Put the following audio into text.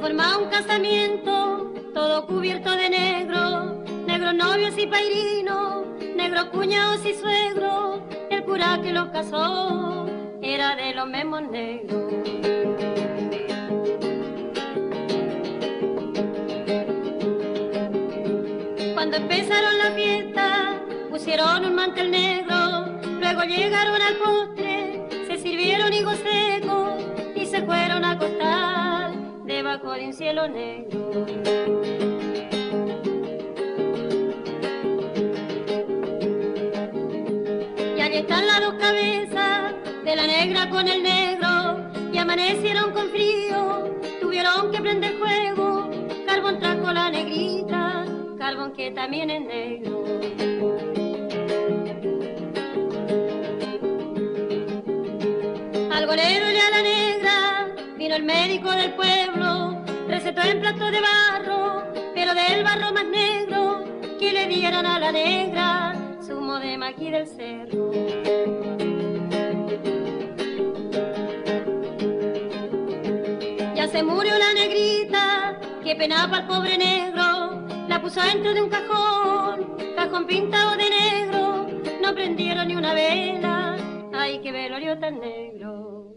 formaba un casamiento, todo cubierto de negro, negros novios y pairinos, negros cuñados y suegros, el cura que los casó era de los mismos negros. Cuando empezaron la fiesta, pusieron un mantel negro, luego llegaron al postre, se sirvieron y gozaron de un cielo negro. Y allí están las dos cabezas de la negra con el negro y amanecieron con frío, tuvieron que prender fuego, carbón trajo la negrita, carbón que también es negro. Al golero el médico del pueblo, recetó el plato de barro, pero del barro más negro, que le dieran a la negra zumo de maquí del cerro. Ya se murió la negrita, que penaba al pobre negro, la puso dentro de un cajón, cajón pintado de negro, no prendieron ni una vela, ay qué velorio tan negro.